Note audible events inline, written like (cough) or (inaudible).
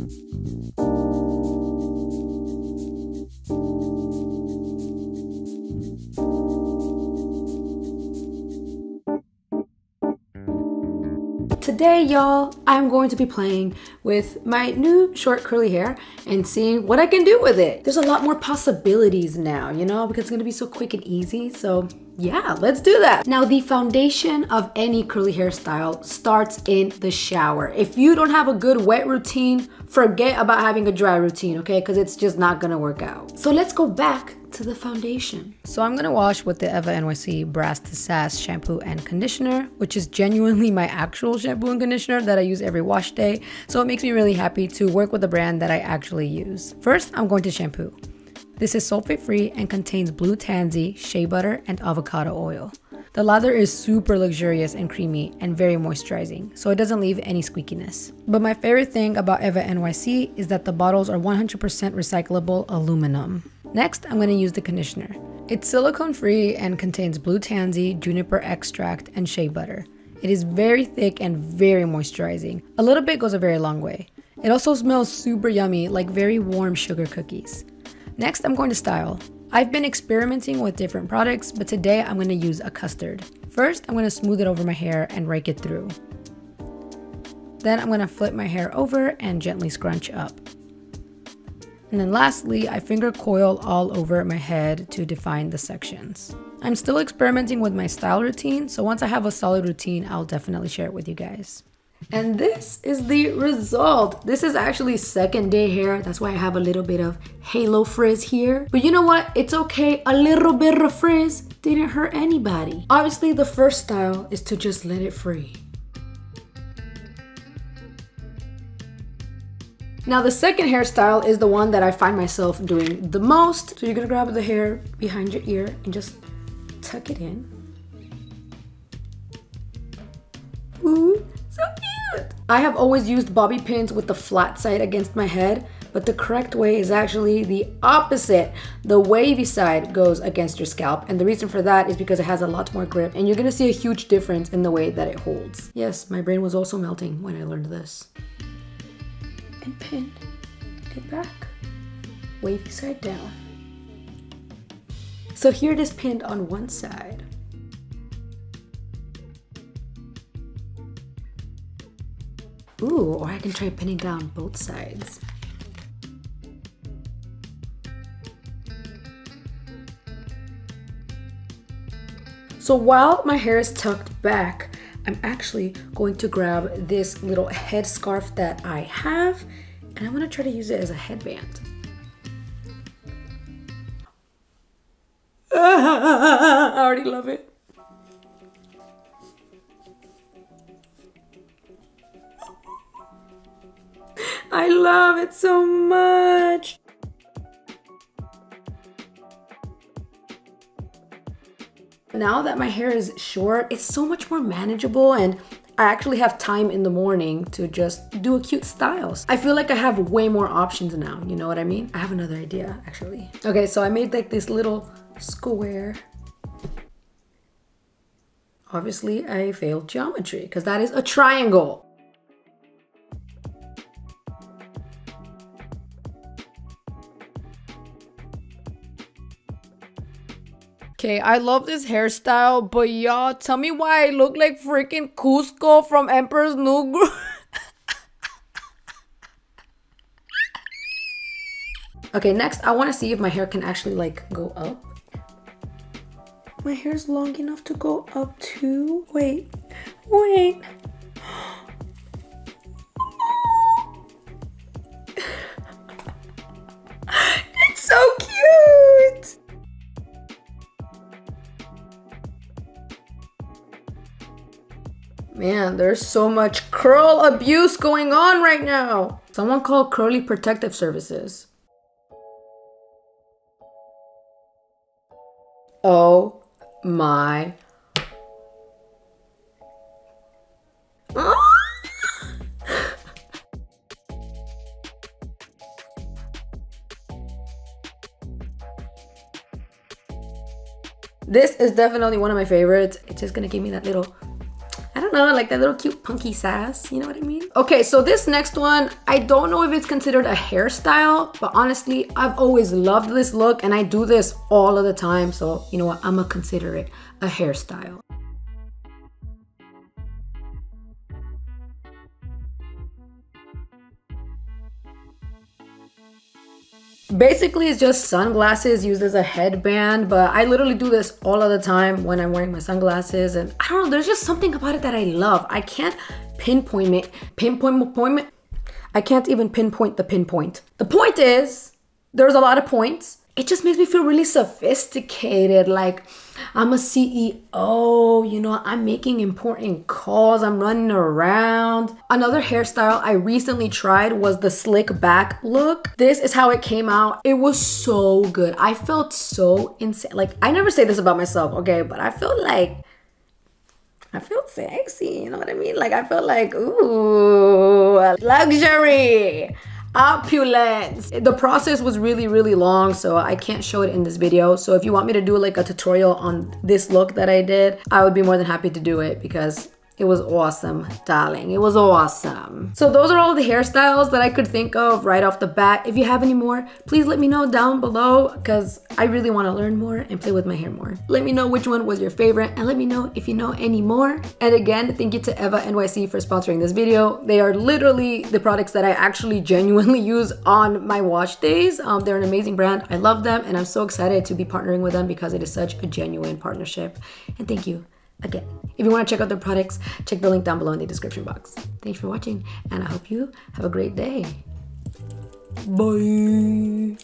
thank you Today, y'all, I'm going to be playing with my new short curly hair and seeing what I can do with it. There's a lot more possibilities now, you know, because it's gonna be so quick and easy. So yeah, let's do that. Now, the foundation of any curly hairstyle starts in the shower. If you don't have a good wet routine, forget about having a dry routine, okay? Because it's just not gonna work out. So let's go back to the foundation. So I'm gonna wash with the Eva NYC Brass to Sass shampoo and conditioner, which is genuinely my actual shampoo and conditioner that I use every wash day. So it makes me really happy to work with a brand that I actually use. First, I'm going to shampoo. This is sulfate free and contains blue tansy, shea butter, and avocado oil. The lather is super luxurious and creamy and very moisturizing, so it doesn't leave any squeakiness. But my favorite thing about Eva NYC is that the bottles are 100% recyclable aluminum. Next, I'm going to use the conditioner. It's silicone free and contains blue tansy, juniper extract, and shea butter. It is very thick and very moisturizing. A little bit goes a very long way. It also smells super yummy, like very warm sugar cookies. Next, I'm going to style. I've been experimenting with different products, but today I'm going to use a custard. First, I'm going to smooth it over my hair and rake it through. Then I'm going to flip my hair over and gently scrunch up. And then lastly, I finger coil all over my head to define the sections. I'm still experimenting with my style routine, so once I have a solid routine, I'll definitely share it with you guys. And this is the result. This is actually second day hair. That's why I have a little bit of halo frizz here. But you know what? It's okay. A little bit of frizz didn't hurt anybody. Obviously, the first style is to just let it free. Now the second hairstyle is the one that I find myself doing the most. So you're gonna grab the hair behind your ear and just tuck it in. Ooh, so cute! I have always used bobby pins with the flat side against my head, but the correct way is actually the opposite. The wavy side goes against your scalp, and the reason for that is because it has a lot more grip, and you're gonna see a huge difference in the way that it holds. Yes, my brain was also melting when I learned this. And pin it back, wavy side down. So here it is pinned on one side. Ooh, or I can try pinning down both sides. So while my hair is tucked back, I'm actually going to grab this little head scarf that I have and I'm gonna try to use it as a headband. (laughs) I already love it. I love it so much. Now that my hair is short, it's so much more manageable and I actually have time in the morning to just do a cute styles. I feel like I have way more options now, you know what I mean? I have another idea actually. Okay, so I made like this little square. Obviously I failed geometry because that is a triangle. Okay, I love this hairstyle, but y'all tell me why I look like freaking Kuzco from Emperor's New Groove. (laughs) okay, next I want to see if my hair can actually like go up. My hair's long enough to go up too. Wait, wait. Man, there's so much curl abuse going on right now. Someone call Curly Protective Services. Oh my. (laughs) This is definitely one of my favorites. It's just gonna give me that little don't know, like that little cute punky sass. You know what I mean? Okay, so this next one, I don't know if it's considered a hairstyle, but honestly, I've always loved this look and I do this all of the time. So you know what? I'm gonna consider it a hairstyle. Basically, it's just sunglasses used as a headband, but I literally do this all of the time when I'm wearing my sunglasses. And I don't know, there's just something about it that I love. I can't pinpoint it, pinpoint, point, I can't even pinpoint the pinpoint. The point is, there's a lot of points. It just makes me feel really sophisticated. Like, I'm a CEO, you know, I'm making important calls, I'm running around. Another hairstyle I recently tried was the slick back look. This is how it came out. It was so good. I felt so insane. Like, I never say this about myself, okay, but I felt like I felt sexy, you know what I mean? Like I felt like, ooh, luxury opulence. The process was really, really long, so I can't show it in this video. So if you want me to do like a tutorial on this look that I did, I would be more than happy to do it because it was awesome, darling. It was awesome. So those are all the hairstyles that I could think of right off the bat. If you have any more, please let me know down below because I really want to learn more and play with my hair more. Let me know which one was your favorite and let me know if you know any more. And again, thank you to Eva NYC for sponsoring this video. They are literally the products that I actually (laughs) genuinely use on my wash days. Um, they're an amazing brand. I love them and I'm so excited to be partnering with them because it is such a genuine partnership. And thank you again. If you want to check out their products, check the link down below in the description box. Thanks for watching, and I hope you have a great day. Bye.